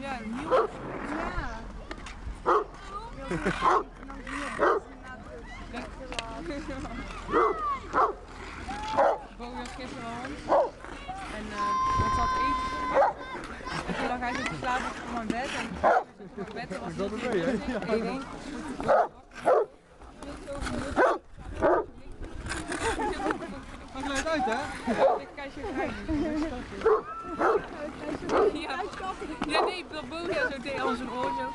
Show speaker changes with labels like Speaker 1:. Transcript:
Speaker 1: Ja, nieuw. Oh, ja. Ik woon nog gisteren hond. En uh, het zat eten En toen lag hij zo te slapen op mijn bed. En mijn bed was
Speaker 2: dat
Speaker 1: niet
Speaker 2: mee, hè?
Speaker 1: Ja. En
Speaker 2: ik denk, uit, hè?
Speaker 1: Ik kijk je graag. ja, nee, Bowie zo als een oor zo.